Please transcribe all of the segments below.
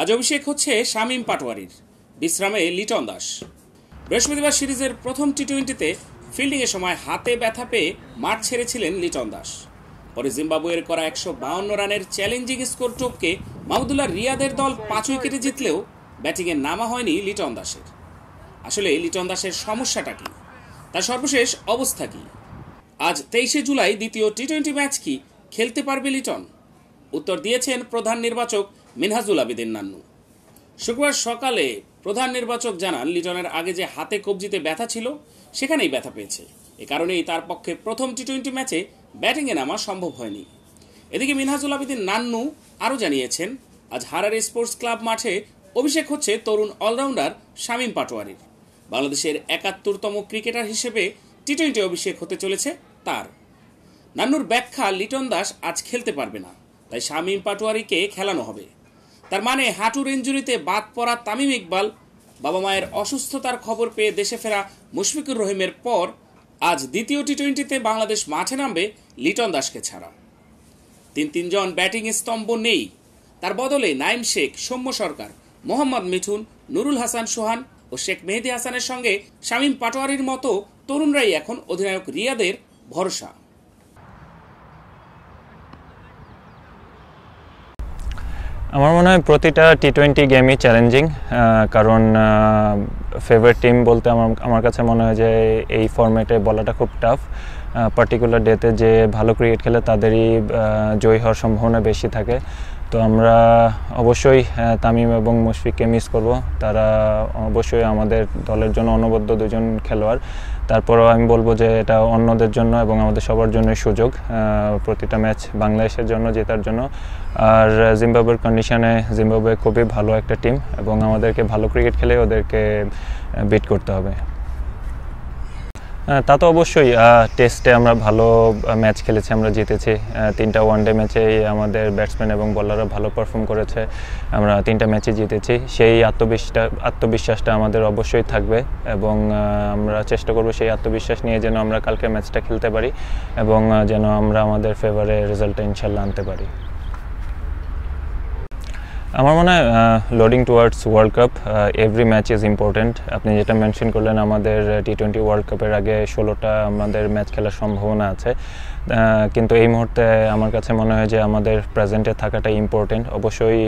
আজ অভিষেক হচ্ছে শামীম পাটোয়ারির। বিশ্রামে লিটন দাস। বৃহস্পতিবার সিরিজের প্রথম টি টোয়েন্টিতে ফিল্ডিংয়ের সময় হাতে ব্যথা পেয়ে মাঠ ছেড়েছিলেন লিটন দাস। পরে জিম্বাবুয়ের করা একশো বাউন্ন রানের চ্যালেঞ্জিং স্কোর টপকে মাহমুদুল্লাহ রিয়াদের দল পাঁচ উইকেটে জিতলেও ব্যাটিংয়ে নামা হয়নি লিটন দাসের। আসলে লিটন দাসের সমস্যাটা কি? তার সর্বশেষ অবস্থা কি? আজ তেইশে জুলাই দ্বিতীয় টি টোয়েন্টি ম্যাচ কি খেলতে পারবে লিটন? উত্তর দিয়েছেন প্রধান নির্বাচক মিনহাজুল আবিদিন নান্নু। শুক্রবার সকালে প্রধান নির্বাচক জানান, লিটনের আগে যে হাতে কবজিতে ব্যথা ছিল, সেখানেই ব্যথা পেয়েছে। এ কারণেই তার পক্ষে প্রথম টি টোয়েন্টি ম্যাচে ব্যাটিংয়ে নামা সম্ভব হয়নি। এদিকে মিনহাজুল আবিদিন নান্নু আরও জানিয়েছেন, আজ হারারে স্পোর্টস ক্লাব মাঠে অভিষেক হচ্ছে তরুণ অলরাউন্ডার শামীম পাটোয়ারির। বাংলাদেশের একাত্তরতম ক্রিকেটার হিসেবে টি টোয়েন্টি অভিষেক হতে চলেছে তার। নান্নুর ব্যাখ্যা লিটন দাস আজ খেলতে পারবে না, তাই শামীম পাটোয়ারিকে খেলানো হবে। তার মানে হাঁটুর ইঞ্জুরিতে বাদ পড়া তামিম ইকবাল, বাবা মায়ের অসুস্থতার খবর পেয়ে দেশে ফেরা মুশফিকুর রহিমের পর আজ দ্বিতীয় টি টোয়েন্টিতে বাংলাদেশ মাঠে নামবে লিটন দাসকে ছাড়া। তিন তিনজন ব্যাটিং স্তম্ভ নেই। তার বদলে নাইম শেখ, সৌম্য সরকার, মোহাম্মদ মিঠুন, নুরুল হাসান সোহান ও শেখ মেহেদি হাসানের সঙ্গে শামীম পাটোয়ারির মতো তরুণরাই এখন অধিনায়ক রিয়াদের ভরসা। আমার মনে হয় প্রতিটা টি টোয়েন্টি গেমই চ্যালেঞ্জিং কারণ ফেভারিট টিম বলতে আমার আমার কাছে মনে হয় যে এই ফর্ম্যাটে বলাটা খুব টাফ পার্টিকুলার ডেতে যে ভালো ক্রিকেট খেলে তাদেরই জয়ী হওয়ার সম্ভাবনা বেশি থাকে। তো আমরা অবশ্যই তামিম এবং মুশফিককে মিস করব। তারা অবশ্যই আমাদের দলের জন্য অনবদ্য দুজন খেলোয়াড়। তারপরেও আমি বলব যে এটা অন্যদের জন্য এবং আমাদের সবার জন্য সুযোগ প্রতিটা ম্যাচ বাংলাদেশের জন্য, জেতার জন্য। আর জিম্বাবুয়ের কন্ডিশনে জিম্বাবুয়ে খুবই ভালো একটা টিম এবং আমাদেরকে ভালো ক্রিকেট খেলে ওদেরকে বিট করতে হবে। তা তো অবশ্যই টেস্টে আমরা ভালো ম্যাচ খেলেছি, আমরা জিতেছি। তিনটা ওয়ানডে ম্যাচেই আমাদের ব্যাটসম্যান এবং বলাররা ভালো পারফর্ম করেছে। আমরা তিনটা ম্যাচে জিতেছি। সেই আত্মবিশ্বাস আত্মবিশ্বাসটা আমাদের অবশ্যই থাকবে এবং আমরা চেষ্টা করব সেই আত্মবিশ্বাস নিয়ে যেন আমরা কালকে ম্যাচটা খেলতে পারি এবং যেন আমরা আমাদের ফেভারে রেজাল্টটা ইনশাল্লাহ আনতে পারি। আমার মনে হয় loading towards world cup every match is important আপনি যেটা মেনশন করলেন, আমাদের টি টোয়েন্টি ওয়ার্ল্ড কাপের আগে ষোলোটা আমাদের ম্যাচ খেলার সম্ভাবনা আছে। কিন্তু এই মুহূর্তে আমার কাছে মনে হয় যে আমাদের প্রেজেন্টে থাকাটা ইম্পর্টেন্ট অবশ্যই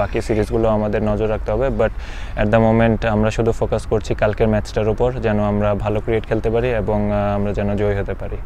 বাকি সিরিজগুলো আমাদের নজর রাখতে হবে। বাট অ্যাট দ্য মোমেন্ট আমরা শুধু ফোকাস করছি কালকের ম্যাচটার উপর, যেন আমরা ভালো ক্রিকেট খেলতে পারি এবং আমরা যেন জয় হতে পারি।